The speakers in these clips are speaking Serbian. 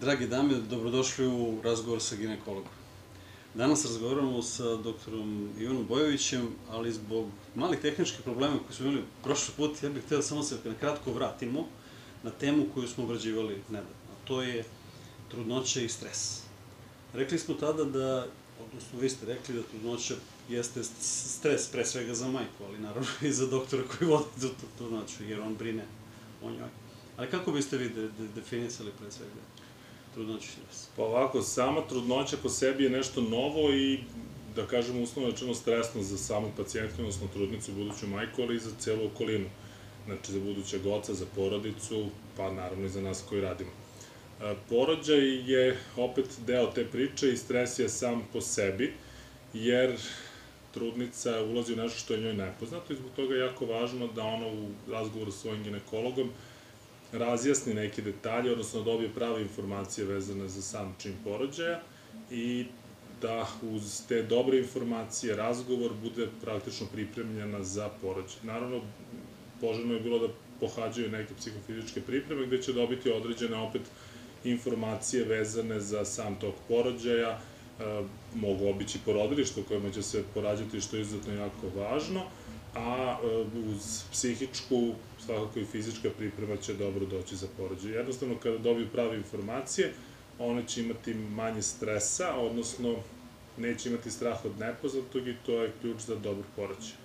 Dragi dame, dobrodošli u razgovor sa ginekologom. Danas razgovaramo sa doktorom Ivanom Bojovićem, ali zbog malih tehničkih problema koji smo imali prošli put, ja bih htio samo se na kratko vratimo na temu koju smo obrađivali nedavno. A to je trudnoća i stres. Rekli smo tada da, odnosno vi ste rekli da trudnoća jeste stres pre svega za majku, ali naravno i za doktora koji vodi tu trudnoću, jer on brine o njoj. Ali kako biste vi de, de, definisali pre svega trudnoću stres? Pa ovako, sama trudnoća po sebi je nešto novo i da kažemo uslovno rečeno stresno za samu pacijentku, odnosno trudnicu, buduću majku, ali i za celu okolinu. Znači za budućeg oca, za porodicu, pa naravno i za nas koji radimo. E, porođaj je opet deo te priče i stres je sam po sebi, jer trudnica ulazi u nešto što je njoj nepoznato i zbog toga je jako važno da ona u razgovoru sa svojim ginekologom razjasni neke detalje, odnosno dobije prave informacije vezane za sam čin porođaja i da uz te dobre informacije razgovor bude praktično pripremljena za porođaj. Naravno, poželjno je bilo da pohađaju neke psihofizičke pripreme gde će dobiti određene opet informacije vezane za sam tok porođaja, e, mogu obići porodilište u kojima će se porađati što je izuzetno jako važno, a e, uz psihičku, svakako i fizička priprema će dobro doći za porođaj. Jednostavno, kada dobiju prave informacije, one će imati manje stresa, odnosno neće imati strah od nepoznatog i to je ključ za dobar porođaj.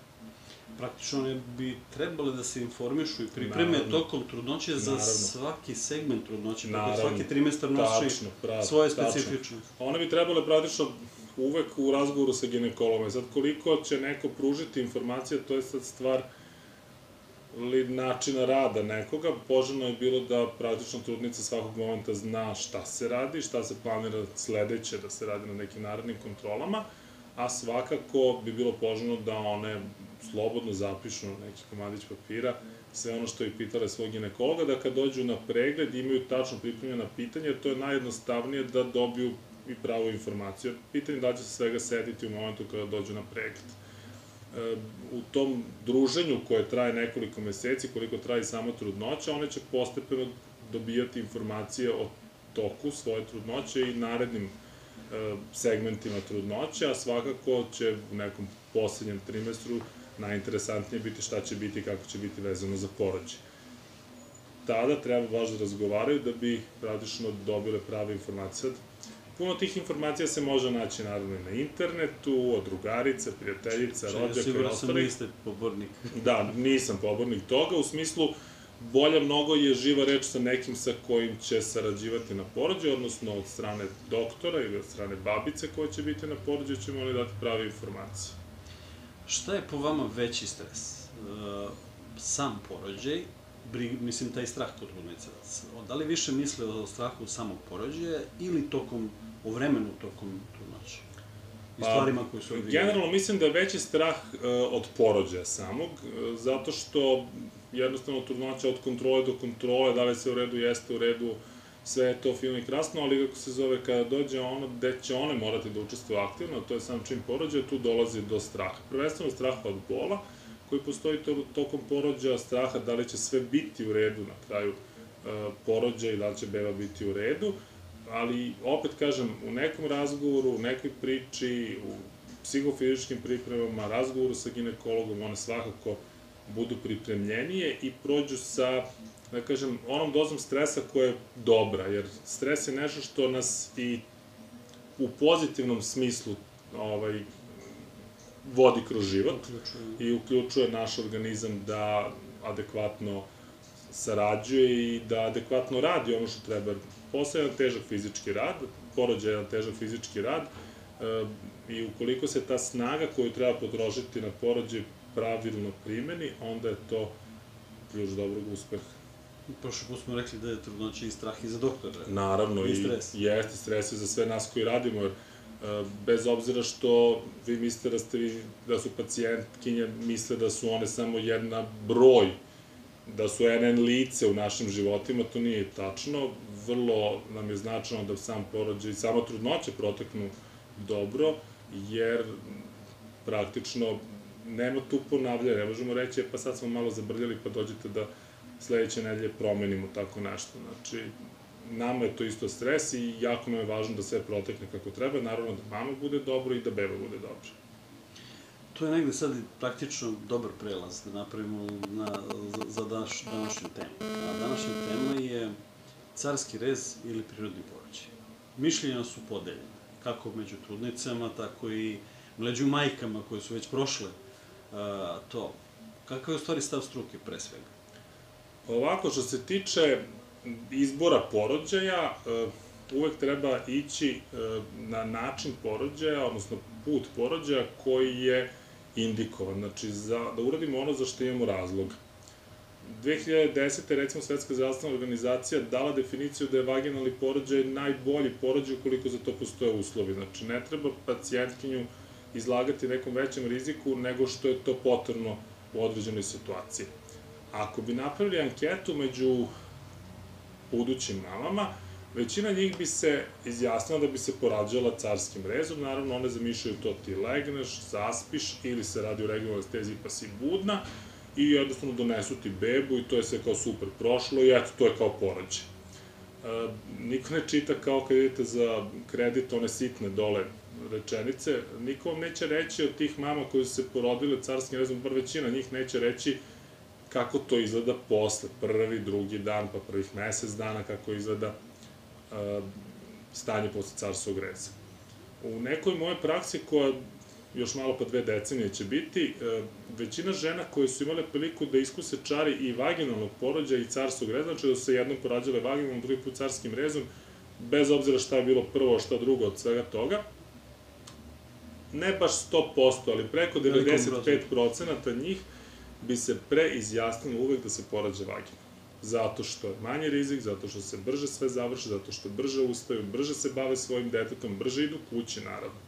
Praktično one bi trebale da se informišu i pripreme naravno, tokom trudnoće za naravno. svaki segment trudnoće, tako svaki trimestar nosi svoje specifičnosti. One bi trebale praktično uvek u razgovoru sa ginekologom. Sad, koliko će neko pružiti informacije, to je sad stvar li načina rada nekoga. Poželjno je bilo da praktično trudnica svakog momenta zna šta se radi, šta se planira sledeće da se radi na nekim narednim kontrolama, a svakako bi bilo poželjno da one slobodno zapišu neki komadić papira sve ono što je pitale svog ginekologa, da kad dođu na pregled imaju tačno pripremljena pitanja, to je najjednostavnije da dobiju i pravu informaciju. Pitanje da će se svega setiti u momentu kada dođu na pregled. E, u tom druženju koje traje nekoliko meseci, koliko traje samo trudnoća, one će postepeno dobijati informacije o toku svoje trudnoće i narednim e, segmentima trudnoće, a svakako će u nekom poslednjem trimestru najinteresantnije biti šta će biti i kako će biti vezano za porođaj. Tada treba baš da razgovaraju da bi praktično dobile prave informacije. Puno tih informacija se može naći naravno na internetu, od drugarice, prijateljica, rođaka i Sigurno sam niste pobornik. Da, nisam pobornik toga, u smislu bolja mnogo je živa reč sa nekim sa kojim će sarađivati na porođaju, odnosno od strane doktora ili od strane babice koja će biti na porođaju, ćemo oni dati prave informacije. Šta je po vama veći stres? E, sam porođaj, mislim, taj strah kod trudnice. Da li više misle o strahu samog porođaja ili tokom, o vremenu tokom trudnoće? I pa, stvarima koje su odvijene? Generalno mislim da je veći strah uh, od porođaja samog, uh, zato što jednostavno trudnoća od kontrole do kontrole, da li se u redu jeste u redu, sve je to fino i krasno, ali kako se zove kada dođe ono gde će one morati da učestvuju aktivno, to je sam čim porođaja, tu dolazi do straha. Prvenstveno straha od bola, koji postoji to, tokom porođaja, straha da li će sve biti u redu na kraju uh, porođaja i da li će beba biti u redu, ali opet kažem, u nekom razgovoru, u nekoj priči, u psihofizičkim pripremama, razgovoru sa ginekologom, one svakako budu pripremljenije i prođu sa da kažem, onom dozom stresa koja je dobra, jer stres je nešto što nas i u pozitivnom smislu ovaj, vodi kroz život uključuje. i uključuje naš organizam da adekvatno sarađuje i da adekvatno radi ono što treba. Posle jedan težak fizički rad, porođa jedan težak fizički rad e, i ukoliko se ta snaga koju treba potrošiti na porođaj pravilno primeni, onda je to ključ dobrog uspeha. Prošle put smo rekli da je trudnoće i strah i za doktora. Naravno, i, stres. i jeste stres za sve nas koji radimo, jer e, bez obzira što vi mislite da, ste vi, da su pacijentkinje, misle da su one samo jedna broj, da su NN lice u našim životima, to nije tačno. Vrlo nam je značajno da sam porođaj i sama trudnoće proteknu dobro, jer praktično nema tu ponavljanja, ne možemo reći, e, pa sad smo malo zabrljali, pa dođete da sledeće nedelje promenimo tako nešto. Znači, nama je to isto stres i jako nam je važno da sve protekne kako treba, naravno da mama bude dobro i da beba bude dobro. To je negde sad praktično dobar prelaz da napravimo na, za, za današnju temu. A današnja tema je carski rez ili prirodni porođaj. Mišljenja su podeljene, kako među trudnicama, tako i među majkama koje su već prošle to. Kakav je u stvari stav struke pre svega? Ovako, što se tiče izbora porođaja, e, uvek treba ići e, na način porođaja, odnosno put porođaja koji je indikovan, znači za, da uradimo ono za što imamo razlog. 2010. recimo Svetska zdravstvena organizacija dala definiciju da je vaginalni porođaj najbolji porođaj ukoliko za to postoje uslovi. Znači ne treba pacijentkinju izlagati nekom većem riziku nego što je to potrebno u određenoj situaciji. Ako bi napravili anketu među budućim mamama, većina njih bi se izjasnila da bi se porađala carskim rezom, naravno one zamišljaju to ti legneš, zaspiš ili se radi o regionalnoj stezi pa si budna i jednostavno donesu ti bebu i to je sve kao super prošlo i eto, to je kao porođaj. E, niko ne čita kao kad idete za kredit one sitne dole rečenice, niko vam neće reći od tih mama koji su se porodile carskim rezom, bar većina njih neće reći kako to izgleda posle, prvi, drugi dan, pa prvih mesec dana, kako izgleda uh, stanje posle carstvog reza. U nekoj moje praksi koja još malo pa dve decenije će biti, uh, većina žena koje su imale priliku da iskuse čari i vaginalnog porođaja i carskog reza, znači da su se jednom porađale vaginalnom, drugi put carskim rezom, bez obzira šta je bilo prvo, šta drugo od svega toga, ne baš 100%, ali preko 95% njih bi se preizjasnilo uvek da se porađa vagina. Zato što je manji rizik, zato što se brže sve završi, zato što brže ustaju, brže se bave svojim detetom, brže idu kući, naravno.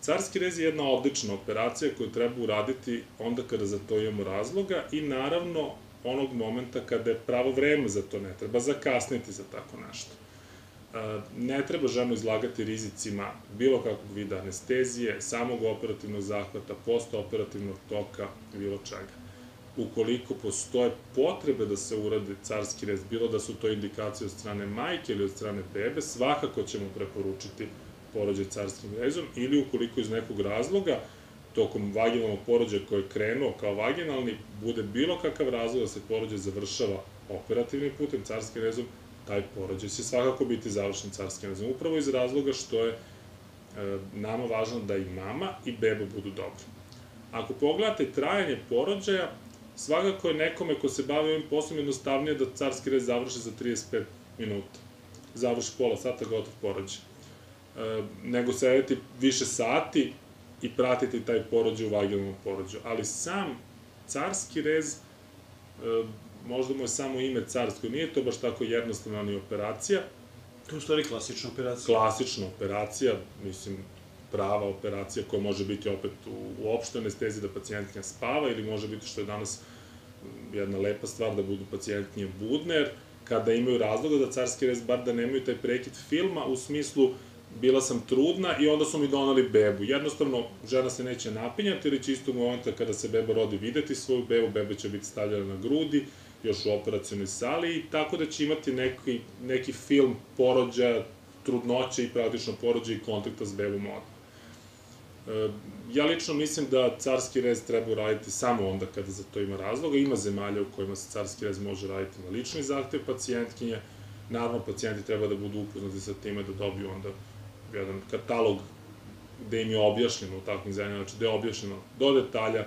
Carski rez je jedna odlična operacija koju treba uraditi onda kada za to imamo razloga i naravno onog momenta kada je pravo vreme za to, ne treba zakasniti za tako nešto ne treba ženu izlagati rizicima bilo kakvog vida anestezije, samog operativnog zahvata, postoperativnog toka, bilo čega. Ukoliko postoje potrebe da se urade carski rez, bilo da su to indikacije od strane majke ili od strane bebe, svakako ćemo preporučiti porođaj carskim rezom ili ukoliko iz nekog razloga tokom vaginalnog porođaja koji je krenuo kao vaginalni, bude bilo kakav razlog da se porođaj završava operativnim putem, carskim rezom, taj porođaj će svakako biti završen carskim rezom, upravo iz razloga što je e, nama važno da i mama i beba budu dobri. Ako pogledate trajanje porođaja, svakako je nekome ko se bavi ovim poslom jednostavnije da carski rez završi za 35 minuta. Završi pola sata, gotov porođaj. E, nego sedeti više sati i pratiti taj porođaj u vaginalnom porođaju. Ali sam carski rez e, možda mu je samo ime carsko, nije to baš tako jednostavna ni operacija. To je u stvari klasična operacija. Klasična operacija, mislim, prava operacija koja može biti opet u, u opštoj anesteziji da pacijentkinja spava ili može biti što je danas mm, jedna lepa stvar da budu pacijentkinje budne, jer kada imaju razloga da carski rez bar da nemaju taj prekid filma u smislu bila sam trudna i onda su mi donali bebu. Jednostavno, žena se neće napinjati ili će isto momenta kada se beba rodi videti svoju bebu, beba će biti stavljena na grudi još u operacijonoj sali i tako da će imati neki, neki film porođaja, trudnoće i praktično porođaja i kontakta s bebom odmah. E, ja lično mislim da carski rez treba uraditi samo onda kada za to ima razloga. Ima zemalja u kojima se carski rez može raditi na lični zahtev pacijentkinje. Naravno, pacijenti treba da budu upoznati sa time da dobiju onda jedan katalog gde im je objašnjeno u takvim zemljama, znači gde je objašnjeno do detalja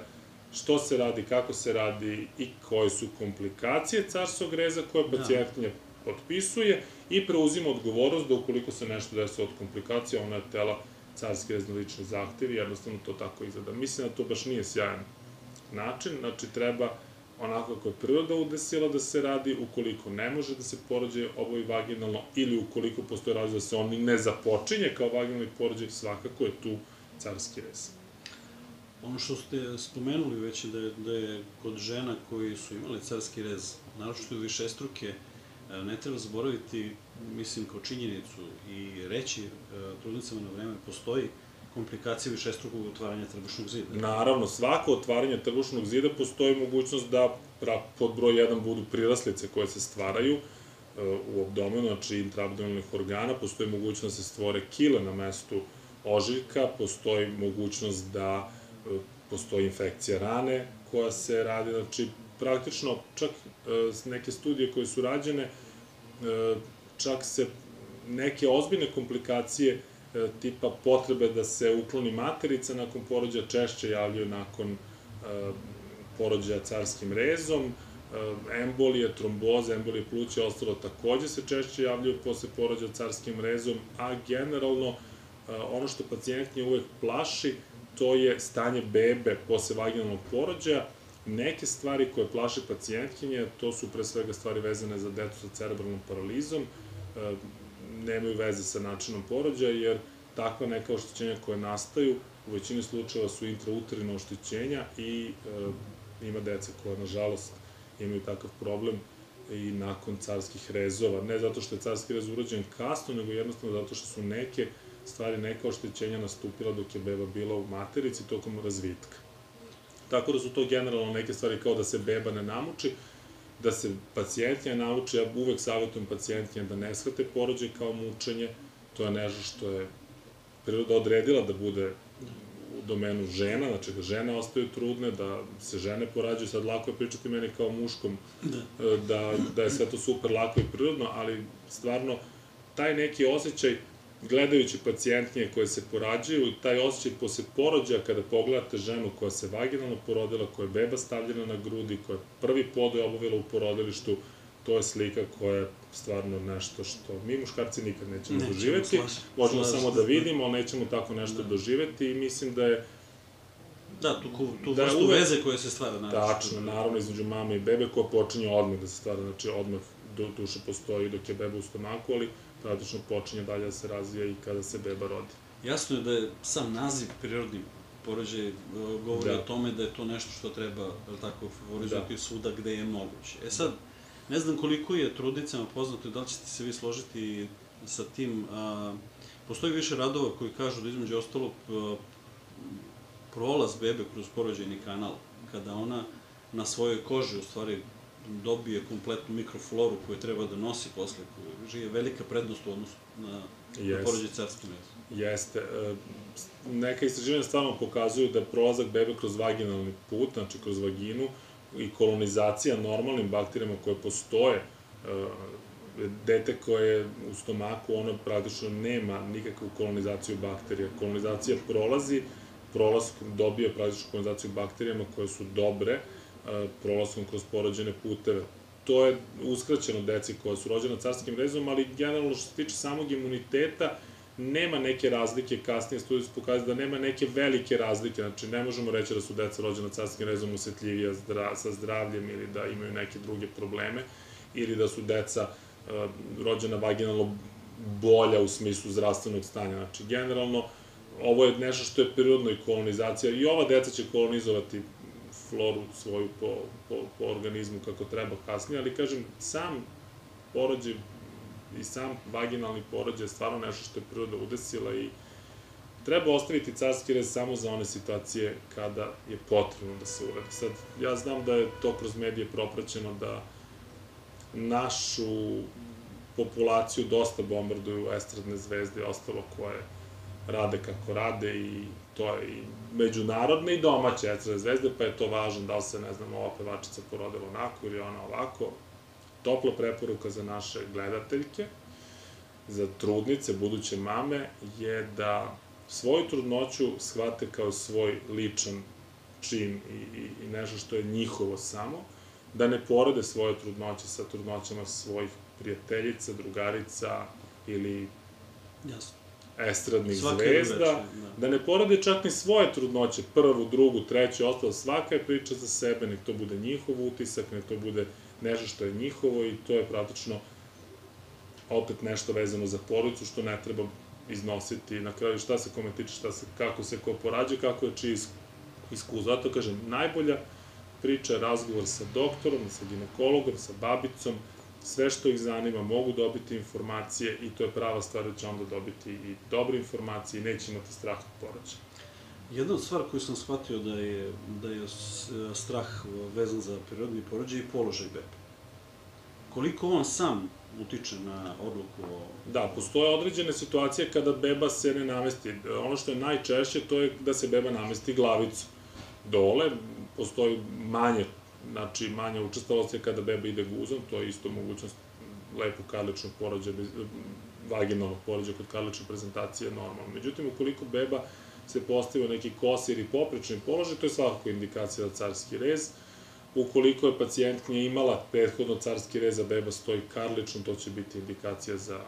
što se radi, kako se radi i koje su komplikacije carskog reza koje da. pacijentkinja potpisuje i preuzima odgovornost da ukoliko se nešto desi od komplikacija, ona je tela carski rez na lični zahtev i jednostavno to tako izgleda. Mislim da to baš nije sjajan način, znači treba onako kako je priroda udesila da se radi, ukoliko ne može da se porođe oboji vaginalno ili ukoliko postoje razlog da se on ne započinje kao vaginalni porođaj, svakako je tu carski rez. Ono što ste spomenuli već da je, da je kod žena koji su imali carski rez, naročito više struke, e, ne treba zaboraviti, mislim, kao činjenicu i reći e, trudnicama na vreme, postoji komplikacija višestrukog otvaranja trbušnog zida. Naravno, svako otvaranje trbušnog zida postoji mogućnost da pod broj 1 budu priraslice koje se stvaraju, u abdomenu, znači intraabdominalnih organa, postoji mogućnost da se stvore kile na mestu ožiljka, postoji mogućnost da e, postoji infekcija rane koja se radi, znači praktično čak e, neke studije koje su rađene, čak se neke ozbiljne komplikacije tipa potrebe da se ukloni materica nakon porođaja češće javljaju nakon porođaja carskim rezom, embolije, tromboze, embolije pluća, ostalo takođe se češće javljaju posle porođaja carskim rezom, a generalno ono što pacijentnje uvek plaši, to je stanje bebe posle vaginalnog porođaja. Neke stvari koje plaše pacijentkinje, to su pre svega stvari vezane za decu sa cerebralnom paralizom, nemaju veze sa načinom porođaja, jer takva neka oštećenja koje nastaju u većini slučajeva su intrauterina oštećenja i e, ima deca koja, nažalost, imaju takav problem i nakon carskih rezova. Ne zato što je carski rez urađen kasno, nego jednostavno zato što su neke stvari, neka oštećenja nastupila dok je beba bila u materici tokom razvitka. Tako da su to generalno neke stvari kao da se beba ne namuči, da se pacijentnja nauči, ja uvek savjetujem pacijentnja da ne shvate porođaj kao mučenje, to je nešto što je priroda odredila da bude u domenu žena, znači da žene ostaju trudne, da se žene porađaju, sad lako je pričati meni kao muškom, da, da, da je sve to super lako i prirodno, ali stvarno taj neki osjećaj gledajući pacijentnije koje se porađaju, taj osjećaj posle porođaja kada pogledate ženu koja se vaginalno porodila, koja je beba stavljena na grudi, koja je prvi podoj obavila u porodilištu, to je slika koja je stvarno nešto što mi muškarci nikad nećemo, nećemo doživeti. Slaš, Možemo slaš, samo da vidimo, ali nećemo tako nešto da. doživeti i mislim da je Da, tu, tu da vrstu uvek, veze koja se stvara, naravno. Tačno, naravno, između mame i bebe koja počinje odmah da se stvara, znači odmah duša postoji dok je beba u stomaku, ali praktično počinje dalje da se razvija i kada se beba rodi. Jasno je da je sam naziv prirodni porođaj e, govori da. o tome da je to nešto što treba, tako, favorizovati da. svuda gde je moguće. E sad, ne znam koliko je trudnicama poznato i da li ćete se vi složiti sa tim, a, postoji više radova koji kažu da između ostalo prolaz bebe kroz porođajni kanal, kada ona na svojoj koži u stvari dobije kompletnu mikrofloru koju treba da nosi posle, koja je velika prednost u odnosu na, yes. na porođaj carski meso. Jeste. E, neka istraživanja stvarno pokazuju da prolazak bebe kroz vaginalni put, znači kroz vaginu, i kolonizacija normalnim bakterijama koje postoje, e, dete koje je u stomaku, ono praktično nema nikakvu kolonizaciju bakterija. Kolonizacija prolazi, prolaskom dobija praktično kolonizaciju bakterijama koje su dobre, prolaskom kroz porođene puteve. To je uskraćeno deci koja su rođena carskim rezom, ali generalno što se tiče samog imuniteta, nema neke razlike, kasnije studije su pokazali da nema neke velike razlike, znači ne možemo reći da su deca rođena carskim rezom usetljivija zdra, sa zdravljem ili da imaju neke druge probleme, ili da su deca uh, rođena vaginalno bolja u smislu zdravstvenog stanja. Znači, generalno, ovo je nešto što je prirodno i kolonizacija i ova deca će kolonizovati floru svoju po, po, po organizmu kako treba kasnije, ali kažem, sam porođaj i sam vaginalni porođaj je stvarno nešto što je priroda udesila i treba ostaviti carski rez samo za one situacije kada je potrebno da se uradi. Sad, ja znam da je to kroz medije propraćeno da našu populaciju dosta bombarduju estradne zvezde i ostalo koje rade kako rade i to je i međunarodne i domaće estradne zvezde, pa je to važno da li se, ne znam, ova pevačica porodila onako ili ona ovako. Topla preporuka za naše gledateljke, za trudnice, buduće mame, je da svoju trudnoću shvate kao svoj ličan čin i, i, i nešto što je njihovo samo, da ne porode svoje trudnoće sa trudnoćama svojih prijateljica, drugarica ili Jasno estradnih Svaka zvezda, da. da ne porade čak ni svoje trudnoće, prvu, drugu, treću, ostalo, svaka je priča za sebe, nek to bude njihov utisak, nek to bude nešto što je njihovo i to je praktično opet nešto vezano za porodicu, što ne treba iznositi na kraju šta se kome tiče, šta se, kako se ko porađa, kako je čiji iskustvo. Zato kažem, najbolja priča je razgovor sa doktorom, sa ginekologom, sa babicom, sve što ih zanima, mogu dobiti informacije i to je prava stvar da će onda dobiti i dobre informacije i neće imati strah od porođaja. Jedna od stvar koju sam shvatio da je, da je strah vezan za prirodni porođaj i položaj bebe. koliko on sam utiče na odluku o... Da, postoje određene situacije kada beba se ne namesti. Ono što je najčešće, to je da se beba namesti glavicu dole. Postoji manje, znači manje učestalost je kada beba ide guzom, to je isto mogućnost lepog karličnog porođaja, vaginalnog porođaja kod karlične prezentacije normalno. Međutim, ukoliko beba se postavio neki kosir i poprečni položaj, to je svakako indikacija za carski rez. Ukoliko je pacijentkinja imala prethodno carski rez, a beba stoji karlično, to će biti indikacija za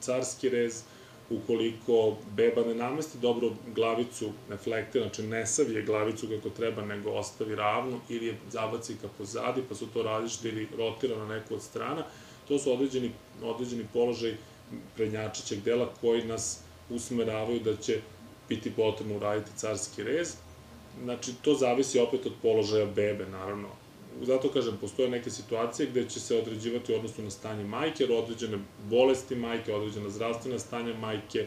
carski rez. Ukoliko beba ne namesti dobro glavicu, ne flektira, znači ne savije glavicu kako treba, nego ostavi ravno ili je zabaci ka pozadi, pa su to različite ili rotira na neku od strana, to su određeni, određeni položaj prednjačićeg dela koji nas usmeravaju da će biti potrebno uraditi carski rez. Znači, to zavisi opet od položaja bebe, naravno. Zato kažem, postoje neke situacije gde će se određivati odnosno na stanje majke, određene bolesti majke, određena zdravstvena stanja majke,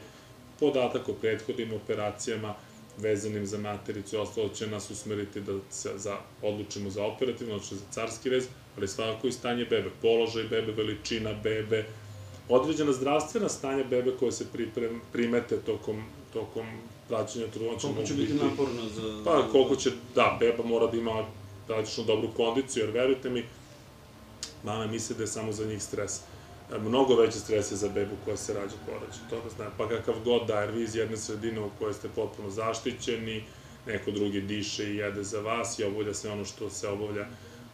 podatak o prethodnim operacijama vezanim za matericu i ostalo će nas usmeriti da se za, odlučimo za operativno, znači za carski rez, ali svakako i stanje bebe, položaj bebe, veličina bebe, određena zdravstvena stanja bebe koje se priprem, primete tokom, tokom praćenja trudnoća. Koliko će biti naporno za... Pa koliko će, da, beba mora da ima praktično dobru kondiciju, jer verujte mi, mame misle da je samo za njih stres. E, mnogo veći stres je za bebu koja se rađa porođa. To da zna, pa kakav god da, jer vi iz jedne sredine u kojoj ste potpuno zaštićeni, neko drugi diše i jede za vas i obavlja sve ono što se obavlja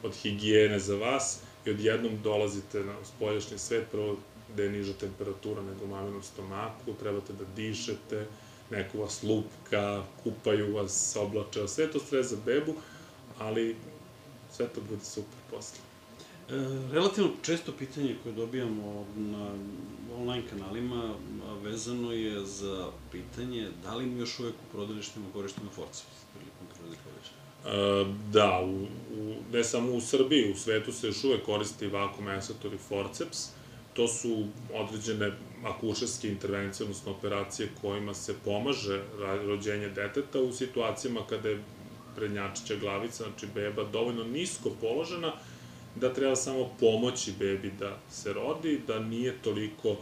od higijene za vas i odjednom dolazite na spoljašnji svet, prvo gde je niža temperatura nego u maminom stomaku, trebate da dišete, neko vas lupka, kupaju vas, oblače, sve to stres za bebu, ali sve to bude super posle. E, relativno često pitanje koje dobijamo na online kanalima vezano je za pitanje da li mi još uvek u prodalištima koristimo forceps prilikom prilikovešća? E, da, u, u, ne samo u Srbiji, u svetu se još uvek koristi vakum esator i forceps. To su određene akušerske intervencije, odnosno operacije kojima se pomaže rođenje deteta u situacijama kada je prednjačića glavica, znači beba dovoljno nisko položena, da treba samo pomoći bebi da se rodi, da nije toliko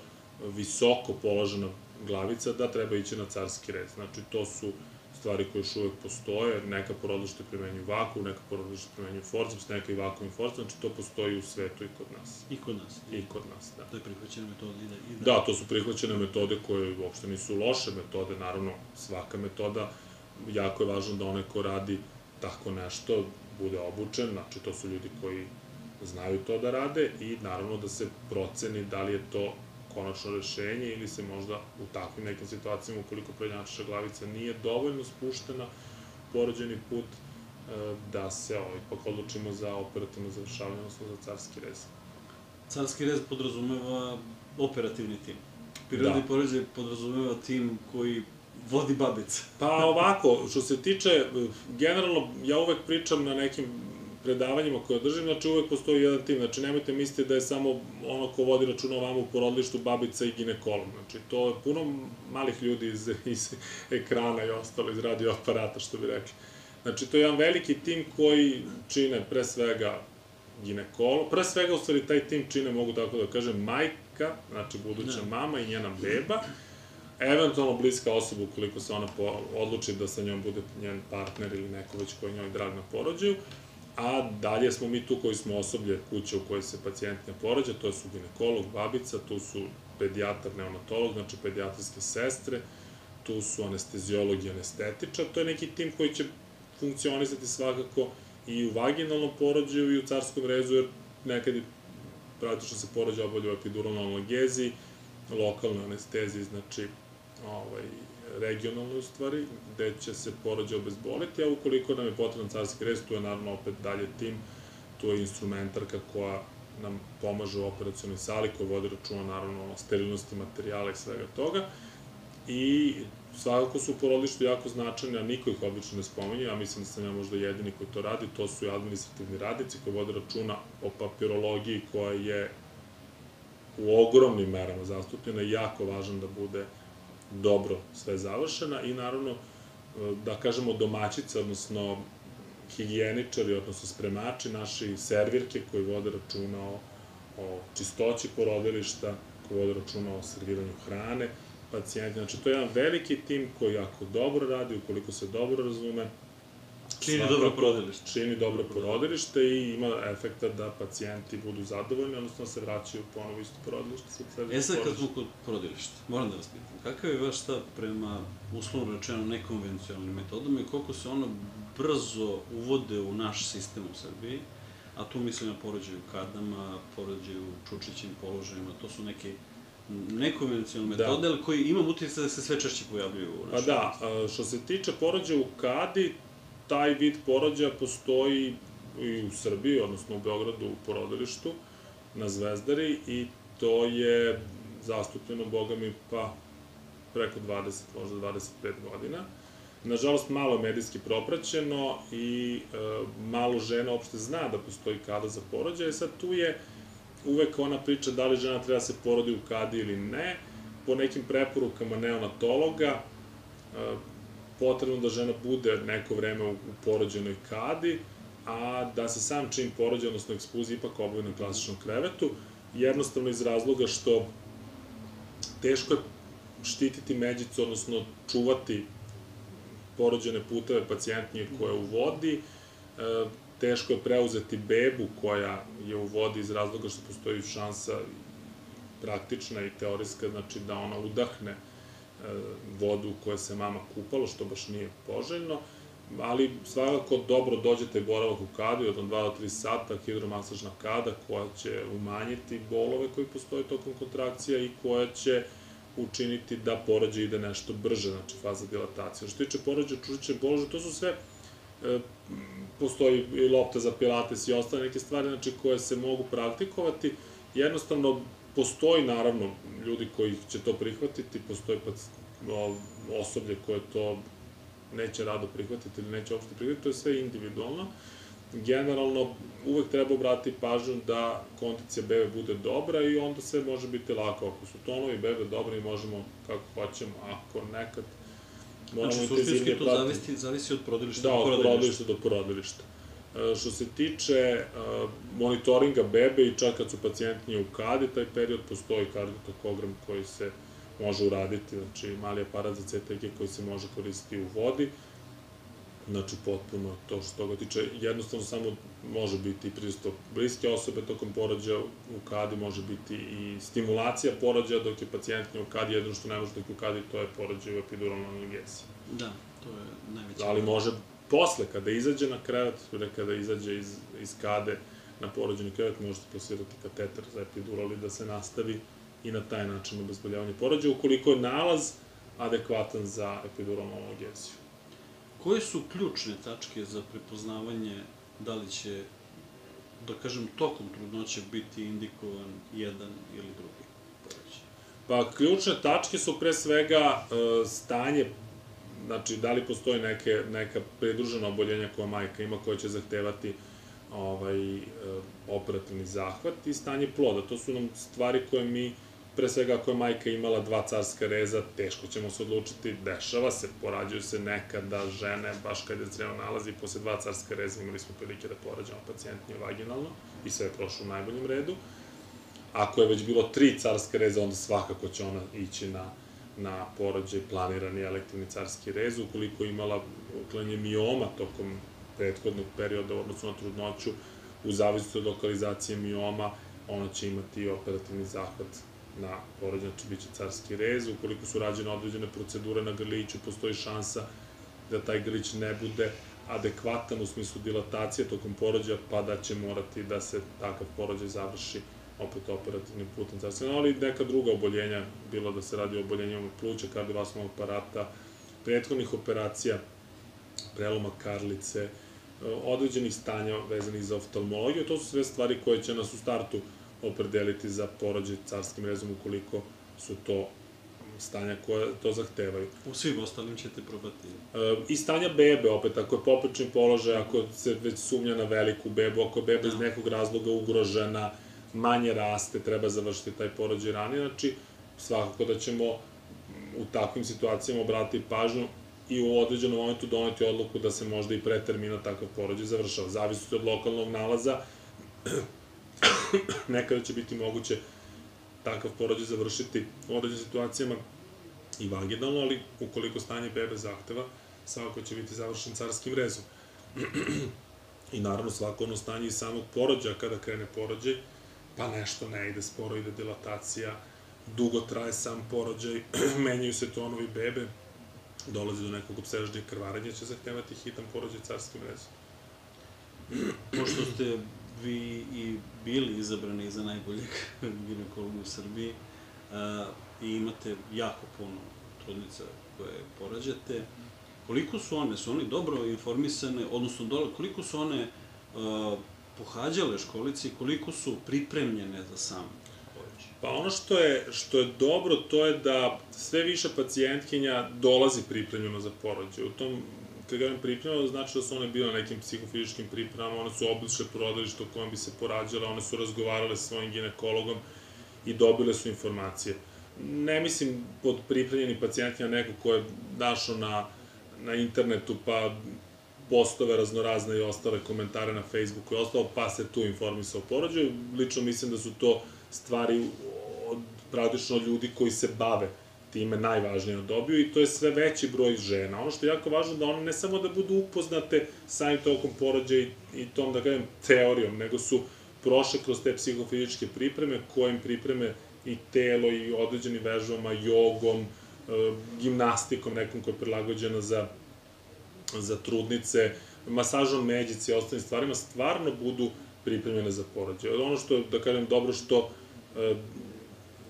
visoko položena glavica, da treba ići na carski rez. Znači, to su stvari koje još uvek postoje, neka porodilište primenjuju vakum, neka porodilište primenjuju forceps, neka i vakum i forceps, znači to postoji u svetu i kod nas. I kod nas. I kod nas, da. To je prihvaćena metoda i da... I da... da, to su prihvaćene metode koje uopšte nisu loše metode, naravno svaka metoda, jako je važno da onaj ko radi tako nešto bude obučen, znači to su ljudi koji znaju to da rade i naravno da se proceni da li je to konačno rešenje ili se možda u takvim nekim situacijama, ukoliko prednjačaša glavica nije dovoljno spuštena porođeni put, e, da se ovaj, ipak odlučimo za operativno završavanje, odnosno za carski rez. Carski rez podrazumeva operativni tim. Prirodni da. porođaj podrazumeva tim koji vodi babica. pa ovako, što se tiče, generalno, ja uvek pričam na nekim predavanjima koje držim, znači uvek postoji jedan tim, znači nemojte misliti da je samo ono ko vodi računa vama u porodilištu babica i ginekolog, znači to je puno malih ljudi iz, iz ekrana i ostalo, iz radio aparata, što bi rekli. Znači to je jedan veliki tim koji čine pre svega ginekolog, pre svega u stvari taj tim čine, mogu tako da kažem, majka, znači buduća da. mama i njena beba, eventualno bliska osoba ukoliko se ona po, odluči da sa njom bude njen partner ili neko već koji njoj drag na porođaju, a dalje smo mi tu koji smo osoblje kuće u kojoj se pacijent ne porođa, to su ginekolog, babica, tu su pedijatar, neonatolog, znači pedijatrijske sestre, tu su anestezijolog i anestetičar, to je neki tim koji će funkcionisati svakako i u vaginalnom porođaju i u carskom rezu, jer nekad je praktično se porođa obavlja u epiduralnoj analgeziji, lokalnoj anesteziji, znači ovaj, regionalnoj u stvari, gde će se porođaj obezboliti, a ukoliko nam je potreban carski rez, tu je naravno opet dalje tim, tu je instrumentarka koja nam pomaže u operacijalnoj sali, koja vodi računa naravno o sterilnosti materijala i svega toga. I svakako su u porodilištu jako značajne, a niko ih obično ne spominje, ja mislim da sam ja možda jedini koji to radi, to su i administrativni radici koji vode računa o papirologiji koja je u ogromnim merama zastupljena i jako važan da bude dobro sve završena i naravno, da kažemo domaćice, odnosno higijeničari, odnosno spremači, naši servirke koji vode računa o, o čistoći porodilišta, koji vode računa o serviranju hrane, pacijenti. Znači, to je jedan veliki tim koji ako dobro radi, ukoliko se dobro razume, Čini svakako dobro porodilište. Čini dobro porodilište i ima efekta da pacijenti budu zadovoljni, odnosno da se vraćaju ponovo isto porodilište. E sad kad smo kod porodilišta, moram da vas pitam, kakav je vaš stav prema uslovno rečeno nekonvencionalnim metodama i koliko se ono brzo uvode u naš sistem u Srbiji, a tu mislim na porođaju u kadama, porođaju u čučićim položajima, to su neke nekonvencionalne Da. metode, ali koji imam utjecaj da se sve češće pojavljuju u Pa našoj da, a, što se tiče porođaja u Kadi, taj vid porođaja postoji i u Srbiji, odnosno u Beogradu u porodilištu na Zvezdari i to je zastupljeno, boga mi, pa preko 20, možda 25 godina. Nažalost, malo je medijski propraćeno i e, malo žena uopšte zna da postoji kada za porođaj. I sad tu je uvek ona priča da li žena treba da se porodi u kadi ili ne. Po nekim preporukama neonatologa, e, potrebno da žena bude neko vreme u, u porođenoj kadi, a da se sam čin porođaja, odnosno ekspuzija, ipak obavi na klasičnom krevetu, jednostavno iz razloga što teško je štititi međicu, odnosno čuvati porođene puteve pacijentnije koja u vodi, e, teško je preuzeti bebu koja je u vodi iz razloga što postoji šansa praktična i teorijska, znači da ona udahne vodu u kojoj se mama kupalo, što baš nije poželjno, ali svakako dobro dođete boravak u kadu, od 2 do 3 sata, hidromasažna kada koja će umanjiti bolove koji postoje tokom kontrakcija i koja će učiniti da porođaj ide nešto brže, znači faza dilatacije. Što se tiče porođaja u čužićem položaju, to su sve e, postoji i lopta za pilates i ostale neke stvari, znači koje se mogu praktikovati. Jednostavno, postoji naravno ljudi koji će to prihvatiti, postoji pa osoblje koje to neće rado prihvatiti ili neće uopšte prihvatiti, to je sve individualno. Generalno, uvek treba obratiti pažnju da kondicija bebe bude dobra i onda sve može biti lako. Ako su tonovi bebe dobri, možemo kako hoćemo, ako nekad moramo Znači, suštinski intenzivnije to pratiti. zavisi, zavisi od porodilišta Da, do od porodilišta. porodilišta do porodilišta. Što se tiče e, monitoringa bebe i čak kad su pacijentnije u kadi, taj period postoji kardiotokogram koji se može uraditi, znači mali aparat za CTG koji se može koristiti u vodi, znači potpuno to što toga tiče, jednostavno samo može biti prisustvo bliske osobe tokom porođaja u kadi, može biti i stimulacija porođaja dok je pacijentnija u kadi, jedino što ne može dok je u kadi, to je porođaj u epiduralnoj analgeziji Da, to je najveća. ali može posle, kada izađe na krevet, kada izađe iz, iz kade na porođeni krevet, možete plasirati kateter za epidural i da se nastavi i na taj način obezboljavanje porođaja, ukoliko je nalaz adekvatan za epiduralnu analgeziju. Koje su ključne tačke za prepoznavanje da li će, da kažem, tokom trudnoće biti indikovan jedan ili drugi porođaj? Pa, ključne tačke su pre svega e, stanje, znači da li postoji neke, neka pridružena oboljenja koja majka ima, koja će zahtevati ovaj, e, operativni zahvat i stanje ploda. To su nam stvari koje mi, pre svega ako je majka imala dva carska reza, teško ćemo se odlučiti, dešava se, porađuju se nekada žene, baš kad je crevo nalazi, posle dva carska reza imali smo prilike da porađamo pacijentnije vaginalno i sve je prošlo u najboljem redu. Ako je već bilo tri carske reze, onda svakako će ona ići na, na porođaj planirani elektivni carski rez. Ukoliko imala uklanjanje mioma tokom prethodnog perioda u odnosu na trudnoću, u zavisnosti od lokalizacije mioma, ona će imati operativni zahvat na porođaj, znači biće carski rez. Ukoliko su rađene određene procedure na grliću, postoji šansa da taj grlić ne bude adekvatan u smislu dilatacije tokom porođaja, pa da će morati da se takav porođaj završi opet operativnim putem zdravstveno, ali neka druga oboljenja, bilo da se radi o oboljenjima pluća, kardiovaskularnog aparata, prethodnih operacija, preloma karlice, e, određenih stanja vezanih za oftalmologiju, to su sve stvari koje će nas u startu opredeliti za porođaj carskim rezom ukoliko su to stanja koje to zahtevaju. U svim ostalim ćete probati. E, I stanja bebe, opet, ako je poprečni položaj, ako se već sumnja na veliku bebu, ako je beba iz Da. nekog razloga ugrožena, manje raste, treba završiti taj porođaj ranije, znači svakako da ćemo u takvim situacijama obratiti pažnju i u određenom momentu doneti odluku da se možda i pre termina takav porođaj završava. Zavisno od lokalnog nalaza, nekada će biti moguće takav porođaj završiti u određenim situacijama i vaginalno, ali ukoliko stanje bebe zahteva, svako će biti završen carskim rezom. I naravno svako ono stanje iz samog porođaja kada krene porođaj, pa nešto ne ide sporo, ide dilatacija, dugo traje sam porođaj, menjaju se tonovi bebe, dolazi do nekog obsežnijeg krvarenja, će zahtevati hitan porođaj carskim rezom. Pošto ste vi i bili izabrani za najboljeg ginekologa u Srbiji a, i imate jako puno trudnica koje porađate, koliko su one, su one dobro informisane, odnosno koliko su one pohađale školici i koliko su pripremljene za sam porođaj? Pa ono što je, što je dobro, to je da sve više pacijentkinja dolazi pripremljeno za porođaj. U tom kad kažem pripremljeno, znači da su one bile na nekim psihofizičkim pripremama, one su obliče porodilište u kojem bi se porađale, one su razgovarale sa svojim ginekologom i dobile su informacije. Ne mislim pod pripremljeni pacijentima neko ko je našao na, na internetu pa postove raznorazne i ostale komentare na Facebooku i ostalo, pa se tu informisao o porođaju. Lično mislim da su to stvari od praktično ljudi koji se bave time najvažnije da dobiju i to je sve veći broj žena. Ono što je jako važno da one ne samo da budu upoznate samim tokom porođaja i, i tom, da kažem, teorijom, nego su prošle kroz te psihofizičke pripreme, kojim pripreme i telo i određenim vežbama, jogom, e, gimnastikom nekom koja je prilagođena za, za trudnice, masažom međice i ostalim stvarima, stvarno budu pripremljene za porođaj. Ono što, da kažem, dobro što e,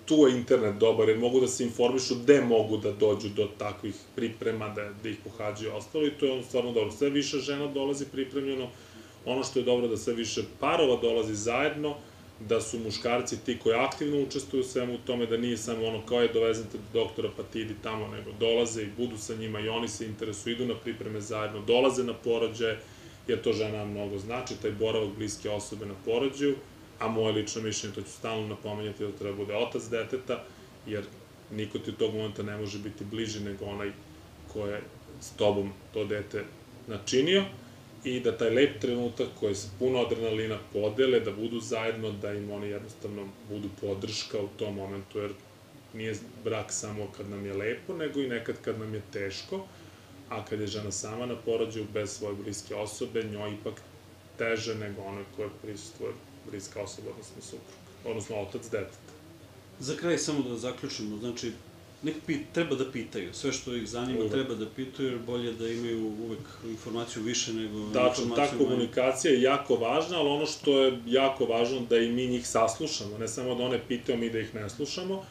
tu je internet dobar, jer mogu da se informišu gde mogu da dođu do takvih priprema, da, da ih pohađaju ostalo i to je ono stvarno dobro. Sve više žena dolazi pripremljeno, ono što je dobro da sve više parova dolazi zajedno, da su muškarci ti koji aktivno učestvuju u svemu tome, da nije samo ono kao je dovezete do doktora pa ti idi tamo, nego dolaze i budu sa njima i oni se interesuju, idu na pripreme zajedno, dolaze na porođaje, jer to žena mnogo znači, taj boravak bliske osobe na porođaju, a moje lično mišljenje, to ću stalno napomenjati da treba bude otac deteta, jer niko ti u tog momenta ne može biti bliži nego onaj ko je s tobom to dete načinio i da taj lep trenutak koji se puno adrenalina podele, da budu zajedno, da im oni jednostavno budu podrška u tom momentu, jer nije brak samo kad nam je lepo, nego i nekad kad nam je teško, a kad je žena sama na porođaju bez svoje bliske osobe, njoj ipak teže nego onoj koja prisustuje bliska osoba, odnosno suprug, odnosno otac deteta. Za kraj samo da zaključimo, znači, nek pi, treba da pitaju, sve što ih zanima Uvek. treba da pitaju, jer bolje da imaju uvek informaciju više nego Tačno, ta informaciju manje. komunikacija je jako važna, ali ono što je jako važno da i mi njih saslušamo, ne samo da one pitaju, mi da ih ne slušamo,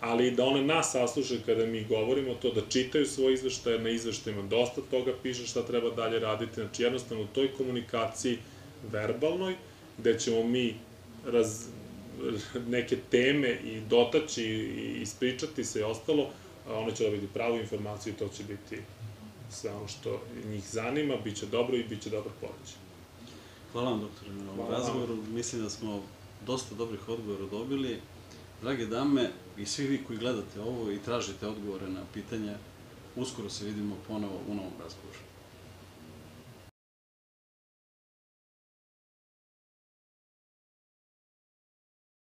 ali da one nas saslušaju kada mi govorimo to, da čitaju svoje izveštaje, na izveštajima dosta toga piše šta treba dalje raditi, znači jednostavno u toj komunikaciji verbalnoj, gde ćemo mi raz, neke teme i dotaći i ispričati se i ostalo, a one će dobiti pravu informaciju i to će biti sve ono što njih zanima, bit će dobro i bit će dobar porođaj. Hvala vam, doktore, na ovom razgovoru. Mislim da smo dosta dobrih odgovora dobili. Drage dame i svi vi koji gledate ovo i tražite odgovore na pitanja, uskoro se vidimo ponovo u novom razgovoru.